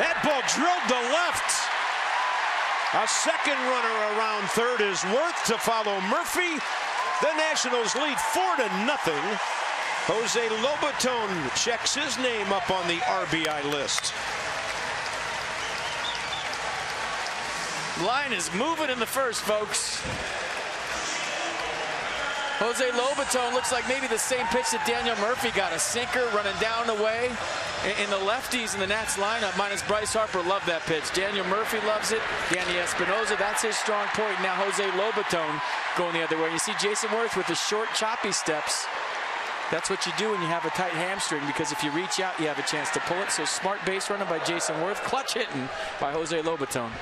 That ball drilled to left. A second runner around third is Werth to follow Murphy. The Nationals lead four to nothing. Jose Lobaton checks his name up on the RBI list. Line is moving in the first, folks. Jose Lobaton looks like maybe the same pitch that Daniel Murphy got. A sinker running down the way. In the lefties in the Nats lineup, minus Bryce Harper, love that pitch. Daniel Murphy loves it. Danny Espinosa, that's his strong point. Now Jose Lobaton going the other way. You see Jayson Werth with the short, choppy steps. That's what you do when you have a tight hamstring because if you reach out, you have a chance to pull it. So smart base running by Jayson Werth, clutch hitting by Jose Lobaton.